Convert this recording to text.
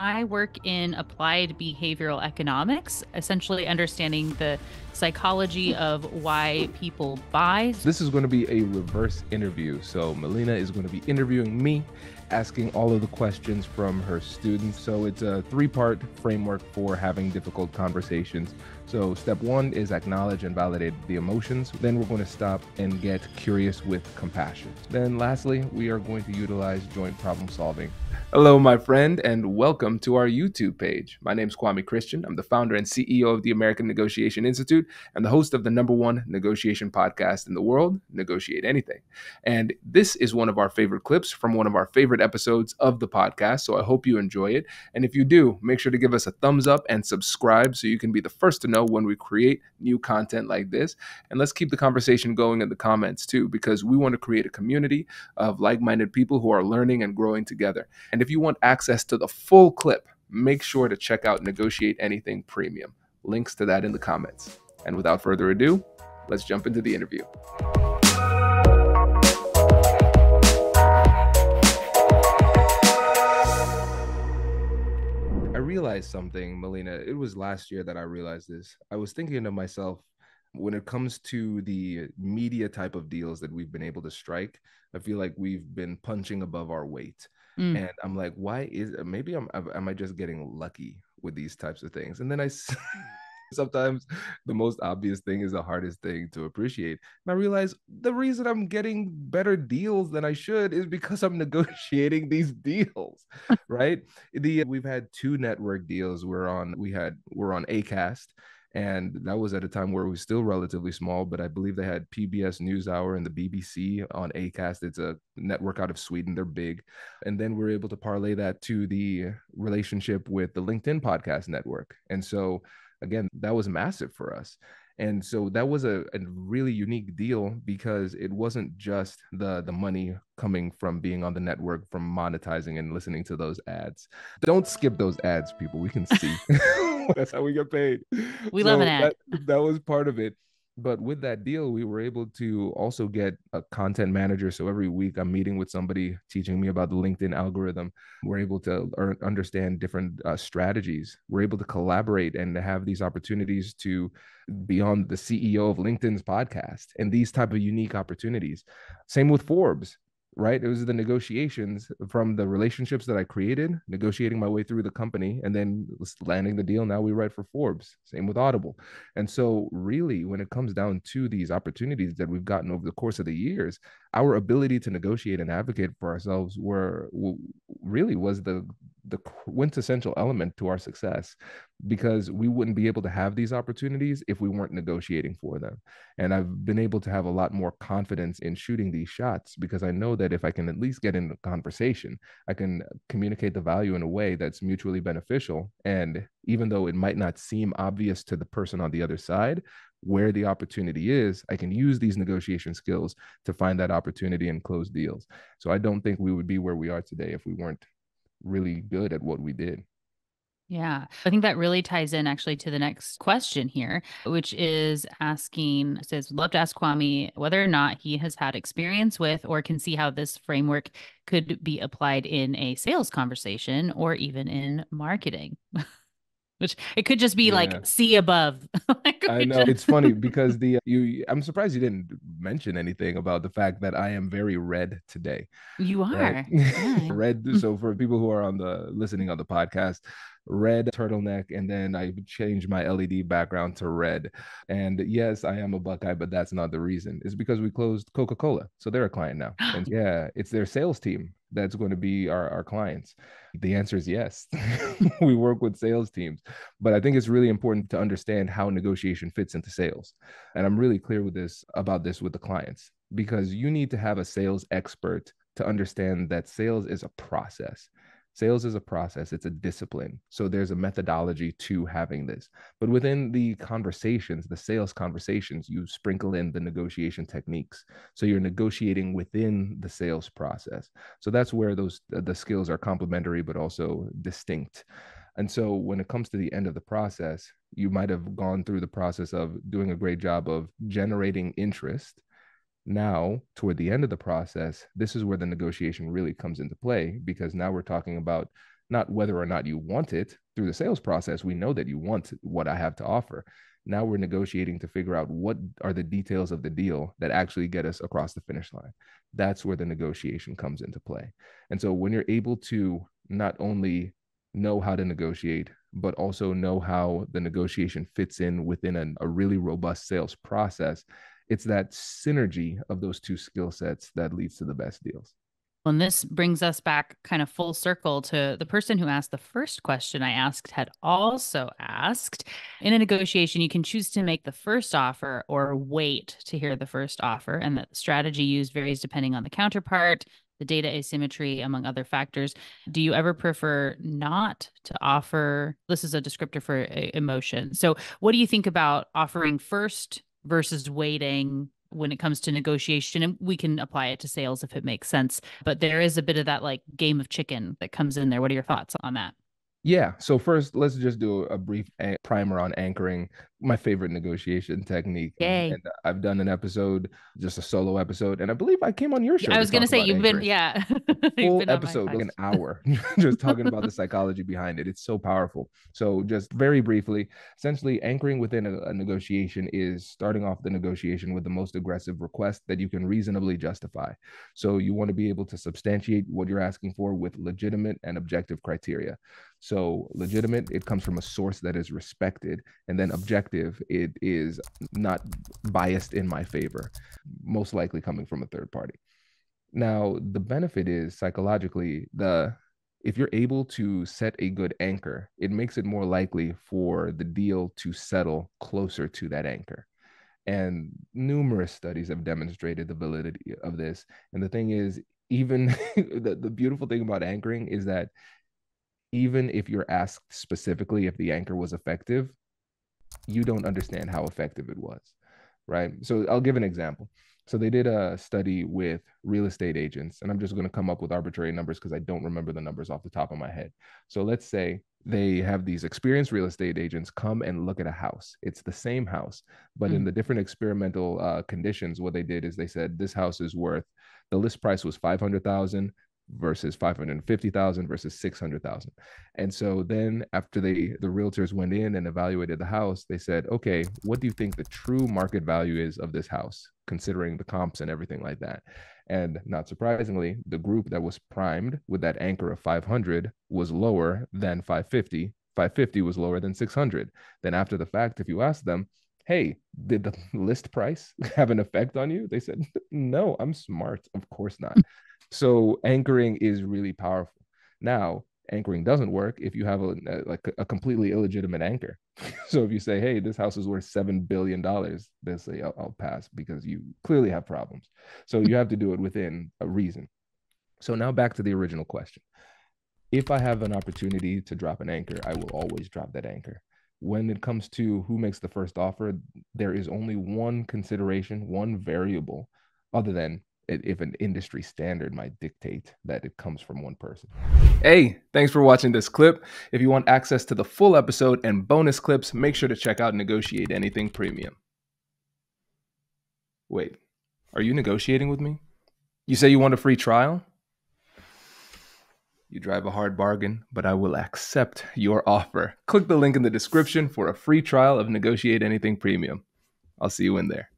I work in applied behavioral economics, essentially understanding the psychology of why people buy. This is going to be a reverse interview. So, Melina is going to be interviewing me, asking all of the questions from her students. So, it's a three part framework for having difficult conversations. So, step one is acknowledge and validate the emotions. Then, we're going to stop and get curious with compassion. Then, lastly, we are going to utilize joint problem solving. Hello, my friend, and welcome to our YouTube page. My name is Kwame Christian. I'm the founder and CEO of the American Negotiation Institute and the host of the number one negotiation podcast in the world, Negotiate Anything. And this is one of our favorite clips from one of our favorite episodes of the podcast. So I hope you enjoy it. And if you do, make sure to give us a thumbs up and subscribe so you can be the first to know when we create new content like this. And let's keep the conversation going in the comments too, because we want to create a community of like minded people who are learning and growing together. And if you want access to the full clip, make sure to check out Negotiate Anything Premium. Links to that in the comments. And without further ado, let's jump into the interview. Realized something, Melina. It was last year that I realized this. I was thinking to myself, when it comes to the media type of deals that we've been able to strike, I feel like we've been punching above our weight. Mm. And I'm like, why is maybe I'm am I just getting lucky with these types of things? And then I sometimes the most obvious thing is the hardest thing to appreciate. And I realize the reason I'm getting better deals than I should is because I'm negotiating these deals, right? The we've had two network deals. We're on we had we're on Acast and that was at a time where it was still relatively small but i believe they had pbs newshour and the bbc on acast it's a network out of sweden they're big and then we're able to parlay that to the relationship with the linkedin podcast network and so again that was massive for us. And so that was a, a really unique deal because it wasn't just the the money coming from being on the network from monetizing and listening to those ads. Don't skip those ads people. We can see. That's how we get paid. We so love an ad. that, that was part of it but with that deal we were able to also get a content manager. So every week i'm meeting with somebody teaching me about the linkedin algorithm. We're able to learn, understand different uh, strategies. We're able to collaborate and have these opportunities to be on the ceo of linkedin's podcast and these type of unique opportunities. Same with forbes right? It was the negotiations from the relationships that I created, negotiating my way through the company, and then landing the deal. Now we write for Forbes. Same with Audible. And so, really, when it comes down to these opportunities that we've gotten over the course of the years, our ability to negotiate and advocate for ourselves were really was the the quintessential element to our success because we wouldn't be able to have these opportunities if we weren't negotiating for them. And I've been able to have a lot more confidence in shooting these shots because I know that if I can at least get in a conversation, I can communicate the value in a way that's mutually beneficial. And even though it might not seem obvious to the person on the other side, where the opportunity is, I can use these negotiation skills to find that opportunity and close deals. So I don't think we would be where we are today if we weren't really good at what we did. Yeah, I think that really ties in actually to the next question here, which is asking says, love to ask Kwame whether or not he has had experience with or can see how this framework could be applied in a sales conversation or even in marketing. which it could just be yeah. like see above. I know just... it's funny because the uh, you I'm surprised you didn't mention anything about the fact that I am very red today. You are right? yeah. red. Hmm. So for people who are on the listening on the podcast, red turtleneck, and then I changed my LED background to red. And yes, I am a Buckeye, but that's not the reason. It's because we closed Coca Cola, so they're a client now. And yeah, it's their sales team that's going to be our, our clients. The answer is yes. we work with sales teams, but I think it's really important to understand how negotiation fits into sales. And I'm really clear with this about this with the clients because you need to have a sales expert to understand that sales is a process sales is a process it's a discipline. So there's a methodology to having this. But within the conversations the sales conversations you sprinkle in the negotiation techniques. So you're negotiating within the sales process. So that's where those the skills are complementary but also distinct. And so when it comes to the end of the process you might have gone through the process of doing a great job of generating interest now, toward the end of the process, this is where the negotiation really comes into play because now we're talking about not whether or not you want it through the sales process. We know that you want what I have to offer. Now we're negotiating to figure out what are the details of the deal that actually get us across the finish line. That's where the negotiation comes into play. And so when you're able to not only know how to negotiate, but also know how the negotiation fits in within an, a really robust sales process, it's that synergy of those two skill sets that leads to the best deals. And this brings us back kind of full circle to the person who asked the first question I asked had also asked in a negotiation, you can choose to make the first offer or wait to hear the first offer. And the strategy used varies depending on the counterpart, the data asymmetry, among other factors. Do you ever prefer not to offer? This is a descriptor for uh, emotion. So, what do you think about offering first versus waiting when it comes to negotiation and we can apply it to sales if it makes sense. But there is a bit of that like game of chicken that comes in there. What are your thoughts on that? Yeah. So first, let's just do a brief a- primer on anchoring, my favorite negotiation technique. Yay. And I've done an episode, just a solo episode, and I believe I came on your show. I was going to say you've anchoring. been, yeah, full been episode, like an hour, just talking about the psychology behind it. It's so powerful. So just very briefly, essentially, anchoring within a, a negotiation is starting off the negotiation with the most aggressive request that you can reasonably justify. So you want to be able to substantiate what you're asking for with legitimate and objective criteria. So legitimate, it comes from a source that is respected, and then objective, it is not biased in my favor, most likely coming from a third party. Now, the benefit is psychologically the if you're able to set a good anchor, it makes it more likely for the deal to settle closer to that anchor. And numerous studies have demonstrated the validity of this. And the thing is, even the, the beautiful thing about anchoring is that even if you're asked specifically if the anchor was effective, you don't understand how effective it was. Right. So I'll give an example. So they did a study with real estate agents, and I'm just going to come up with arbitrary numbers because I don't remember the numbers off the top of my head. So let's say they have these experienced real estate agents come and look at a house. It's the same house, but mm. in the different experimental uh, conditions, what they did is they said this house is worth the list price was 500,000 versus 550,000 versus 600,000. And so then after they the realtors went in and evaluated the house, they said, "Okay, what do you think the true market value is of this house considering the comps and everything like that?" And not surprisingly, the group that was primed with that anchor of 500 was lower than 550. 550 was lower than 600. Then after the fact, if you ask them, hey, did the list price have an effect on you? They said, no, I'm smart. Of course not. So anchoring is really powerful. Now, anchoring doesn't work if you have a, a like a completely illegitimate anchor. so if you say, "Hey, this house is worth seven billion dollars," they say, I'll, "I'll pass" because you clearly have problems. So you have to do it within a reason. So now back to the original question. If I have an opportunity to drop an anchor, I will always drop that anchor. When it comes to who makes the first offer, there is only one consideration, one variable, other than if an industry standard might dictate that it comes from one person. Hey, thanks for watching this clip. If you want access to the full episode and bonus clips, make sure to check out Negotiate Anything Premium. Wait, are you negotiating with me? You say you want a free trial? You drive a hard bargain, but I will accept your offer. Click the link in the description for a free trial of Negotiate Anything Premium. I'll see you in there.